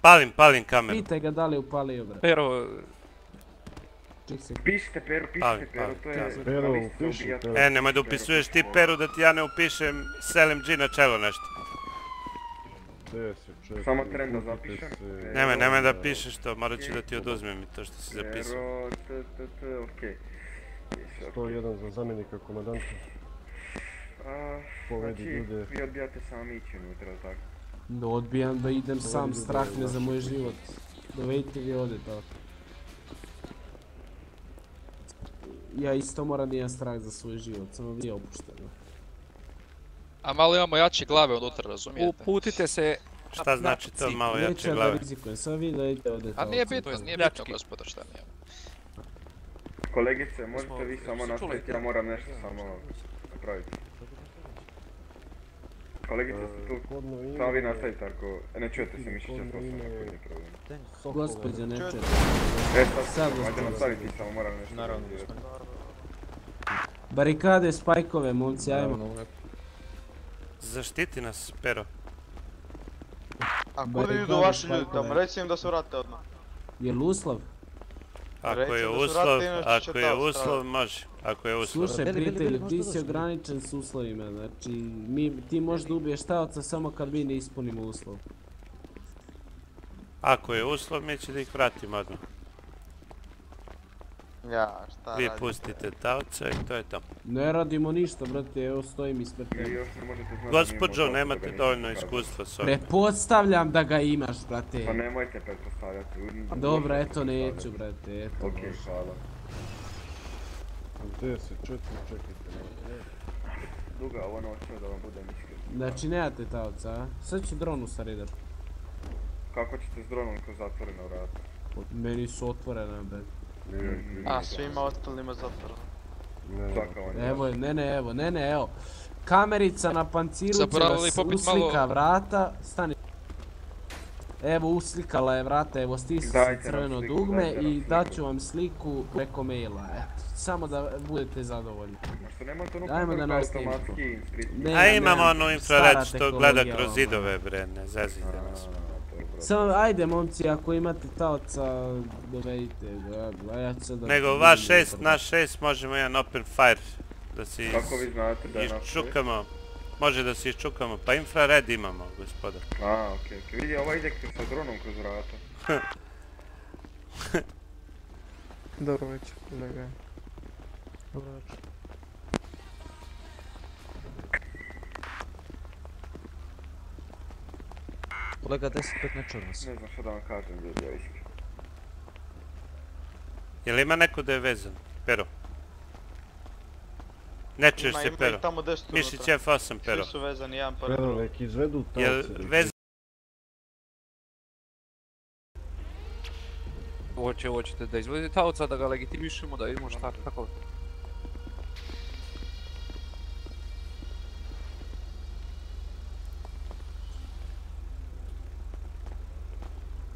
Palim, palim kameru. Pitaj ga da li je upalio, bre. Pero. Pišite Peru, pišite Peru, to je... Peru, na listi za piši, ubijat. Peru. E, nemoj da upisuješ ti Peru da ti ja ne upišem Selim G na čelo nešto. 10, Samo tren da zapišem. Nemoj, nemoj da pišeš to, morat ću da ti oduzmem i to što si zapisao. Pero, t, t, t, okej. Piše, okej. 101 za zamjenika komandanta. A, Povedi Znači, ljude. vi odbijate sami ići unutra, tako? No, odbijam da idem sam, strah me za moj život. Dovedite vi ovdje tako. Ja isto moram da imam strah za svoj život, samo vi opušteno. A malo imamo jače glave unutra, razumijete? uputite se... Šta znači to malo Neću jače ja da glave? rizikujem, samo vi da idete ovdje A nije bitno, nije bitno gospodo šta nije. Kolegice, možete vi samo nastaviti, ja moram nešto samo napraviti. Kolegice ste tu, Kodno ime. samo vi nastavite ako... E, ne čujete se mišića, to sam Kodno ako nije problem. Gospođo, ne čujete. E, sad, ajde nastaviti, samo moram nešto Naravno. Barikade, spajkove, momci, ajmo. Zaštiti nas, Pero. A kuda Barikade, idu vaši ljudi tamo? Reci im da se vrate odmah. Jel uslov? Ako je uslov, ako je uslov, može. Ako je uslov. Slušaj, prijatelju, ti možda si ograničen s uslovima, znači, mi, ti možeš da ubiješ taoca samo kad mi ne ispunimo uslov. Ako je uslov, mi će da ih vratimo odmah. Ja, šta Vi pustite taoca i to je to. Ne radimo ništa, brate, evo stojim ispred tebe. imamo nemate dovoljno iskustva s ovim. Pretpostavljam da ga imaš, Pa brate. nemojte pretpostavljati. Dobro, eto neću, brate, eto. Okej, hvala. 10, 4, čekajte. Duga, ovo noćno da vam budem iskren. Znači, nemate taoca, a? Sad ću dronu sa redar. Kako ćete s dronom kroz zatvorena vrata? Meni su otvorena, brate. A, svima ostalima zatvoreno. Evo je, ne, ne, evo, ne, ne, evo. Kamerica na panciru vas popit uslika malo- vrata, stani. Evo uslikala je vrata, evo nam crveno sliku, dugme dajte i daću vam sliku preko maila, eto. Samo da budete zadovoljni. Ajmo da nastavimo. A imamo onu infrared što gleda kroz zidove, bre, ne zezite nas. Samo, ajde momci, ako imate taoca, dovedite ga, a ja ću sad da... Nego vaš šest, naš šest, možemo jedan open fire. Da si Kako vi znate da je naš iščukamo. Može da se iščukamo, pa infrared imamo, gospoda. A, okej, okej. Vidi, ova ide sa dronom kroz vrata. Dobro večer, kolega. Dobro večer. Kolega 10-5 ne čujem vas. Ne znam što da vam kažem, ljudi, ja iskreno. Jel ima neko da je vezan? Pero. Ne čuješ se, Pero. ih tamo 10 Mišić unutra. F8, Pero. Svi su vezani jedan pored Pero, nek izvedu Jel taoce. vez... Hoće, hoćete da izvodite taoca, da ga legitimišemo, da vidimo šta, kako...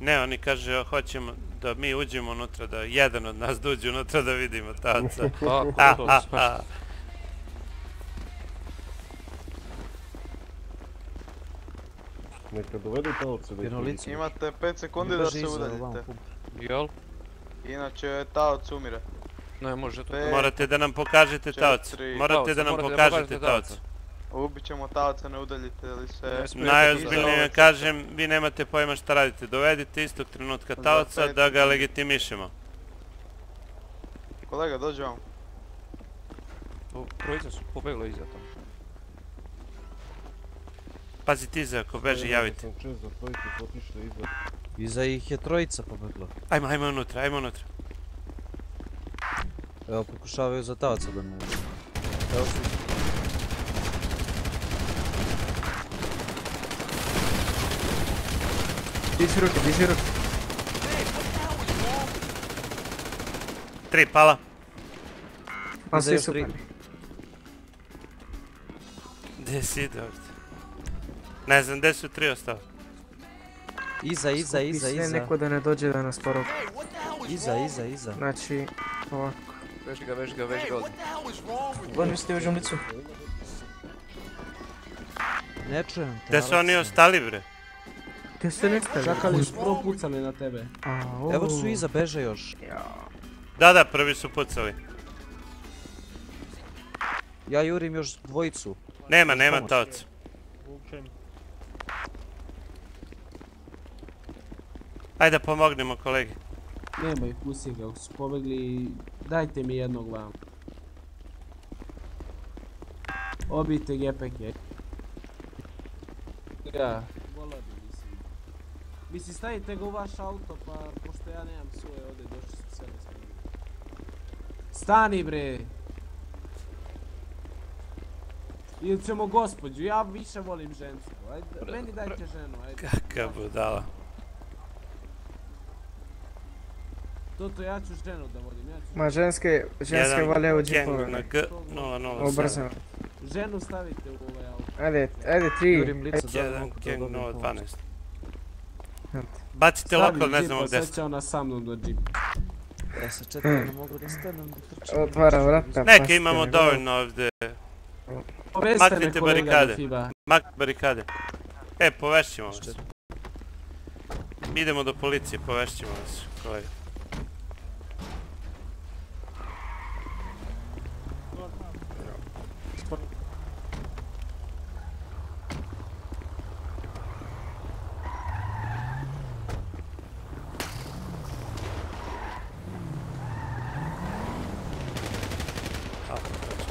Ne, oni kaže, hoćemo da mi uđemo unutra, da jedan od nas dođe unutra da vidimo taoca. Tako, to. Neka dovedu taoce da ih. Imate 5 sekundi da se udaljite. Jel? Inače, taoc umire. Ne, može to. Morate da nam pokažete taoc. Morate da nam pokažete taoc. Ubit ćemo taoca, ne udaljite li se... Ne Najozbiljnije kažem, vi nemate pojma šta radite. Dovedite istog trenutka pet da ga legitimišemo. Kolega, dođi vam. Trojica su pobegla iza tamo. Ako javite. Sam čest za trojicu su otišli iza. Iza ih je trojica pobegla. Ajmo, ajmo unutra, ajmo unutra. Evo pokušavaju za taoca da me... Evo su... Diži ruke. Tri, pala. Pa Iza svi su pali. Gdje si ide ovdje? Ne znam, gdje su tri ostali? Iza, iza, Skupi iza, sve, iza. Neko da ne dođe da nas porobi. Iza, iza, iza. Znači, ovako. Veži ga, veži ga, veži ga. ovdje. Van vi ste u žumnicu. Ne čujem te. Gdje su oni ostali, bre? Te ste ne stavili. Šakali su propucali na tebe. A, Evo su iza, beže još. Da, da, prvi su pucali. Ja jurim još dvojicu. Nema, nema taoca. Ajde da pomognemo kolegi. Nema ih, pusti ga, ako su pobegli, dajte mi jednog vam. Obijte gepeke. Ja. Mislim. Stavite ga u vaš auto, pa pošto ja nemam svoje ovdje, došli su sve Stani bre! Ili ćemo gospođu, ja više volim žensku. Ajde, meni dajte ženu, ajde. Kakav budala. Toto, ja ću ženu da volim, ja ću Ma ženske, ženske Jedan vale u džipove. na G007. Ubrzano. Ženu stavite u ovaj auto. Ajde, ajde tri. Jurim lice da Jedan mogu da pomoć. 012. Bacite lokal, ne znamo gdje Sad ste. će ona sa mnom do džipa. Ja se čekam, ne mogu da stanem da trčim. Otvara vrata. Neke pazite, imamo ne dovoljno ovdje. Maknite barikade. Mak barikade. E, povešćemo vas. Idemo do policije, povešćemo vas, kolega. A, prođe.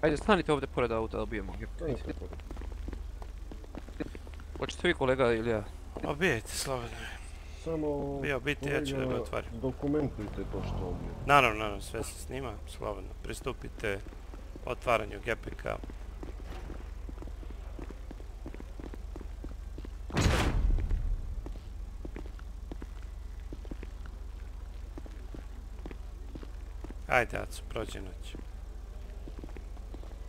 Ajde, stanite ovdje pored auta da je tako. Hoćete vi kolega ili ja? Obijajte slobodno. Samo... Bio biti, ja ću da ga otvorim. Dokumentujte to što ovdje. Naravno, naravno, sve se snima, slobodno. Pristupite otvaranju GPK. Ajde, Aco, prođi noć.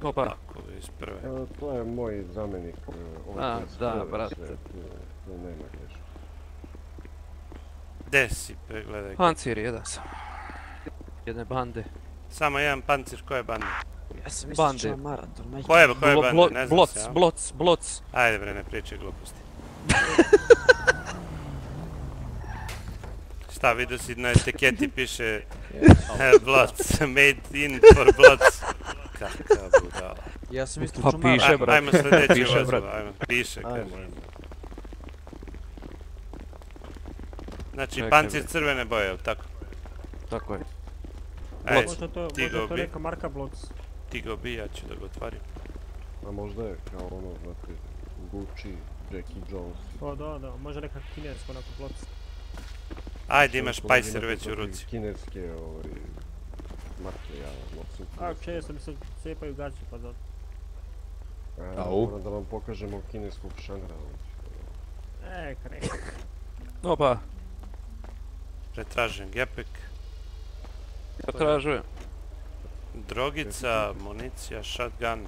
Opa, Tako, iz prve. E, to je moj zamjenik. e, ovaj A, da, brate. Tu, tu nema greške. Gde si, pregledaj. pancir jedan sam. Jedne bande. Samo jedan pancir, koje bande? Ja sam mislio maraton, majke. Koje, koje bande, blo- ne znam bloc, se, a? bloc, bloc. Ajde bre, ne pričaj gluposti. Šta, vidio si na etiketi piše Bloc, made in for Bloc. Kakav budala. Ja sam Pa čumara. piše, Aj- brate. Ajmo sljedeći Piše, vozilo, brate. ajmo. Piše, Ajmo, kaže. ajmo. Znači, pancir crvene boje, jel tako? Tako je. Ajde, Možda to, ti možda to neka marka Bloc. ti ga ubi, ja ću da ga otvorim. A možda je kao ono, znate, Gucci, Jackie Jones. O, da, da, može neka kineska onako Bloc. Ajde, imaš pajser već u ruci. Kineske, ovaj, marke, ja. A, često mi se cijepaju gaće, pa zato. A, moram da vam pokažemo kineskog šangra. E, kre. Opa, Pretražujem gepek. potražujem. Drogica, municija, shotgun,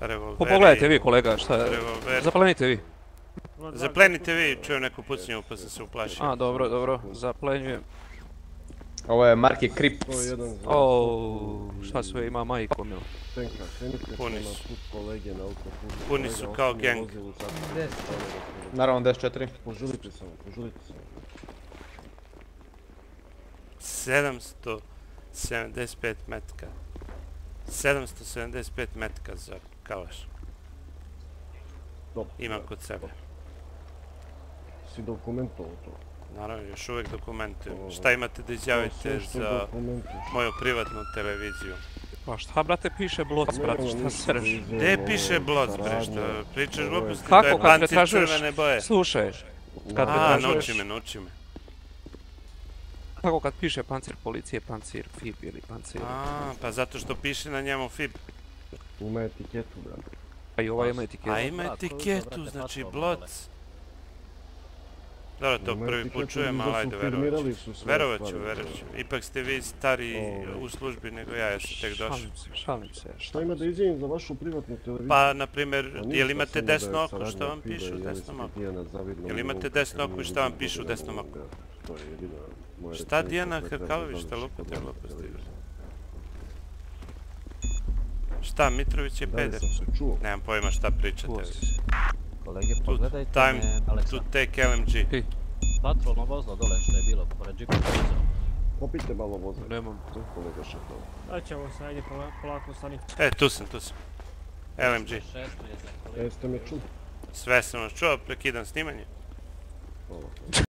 revolveri. Pogledajte vi kolega šta je. Zaplenite vi. Zaplenite vi, čujem neku pucnju pa sam se uplašio. A, dobro, dobro, zaplenjujem. Ovo je marke Krip. To je jedan za... O, šta sve ima majko milo. Puni su. Puni su kao gang. Naravno 10-4. Požurite samo, požurite samo. 775 metka. 775 metka za kalaš. Dobro. Imam kod sebe. Si dokumentovao to. Naravno, još uvijek dokumente. Šta imate da izjavite za moju privatnu televiziju? Pa šta brate piše bloc, brate, Nema šta sreš? Gdje piše bloc, bre, šta pričaš gluposti? Kako To je kad pancir pretražuješ- crvene boje. Slušaj, kad A, pretražuješ- nauči me, nauči me. tako kad piše pancir policije, pancir FIB ili pancir... A, pa zato što piše na njemu FIB. Ima etiketu, brate. Pa i ovaj ima etiketu. A ima etiketu, znači bloc. Dobro, to prvi put čujem, ali ajde, verovat ću. Verovat ću, verovat. Ipak ste vi stari Ovaj. u službi nego ja, ja sam tek došao. Šalim se, šalim se. Šta ima da izjavim za vašu privatnu televiziju? Pa, na primjer, Pa jel imate desno oko, što vam piše u desnom oku? Jel imate desno oko šta vam piše u desnom oku? Šta Dijana Hrkalović, šta lupate gluposti? televizije. Šta, Mitrović je peder? Nemam pojma šta pričate. Kolege, pogledajte time me, to Aleksandar. take LMG. Patrolno vozilo dole što je bilo, pored džipa Popite malo voza. Nemam. Tu kolega šetao. Daćemo se, ajde pola- polako stani. E, tu sam, tu sam. LMG. Kolege. Jeste me čuli? Sve sam vas čuo, prekidam snimanje. Hvala.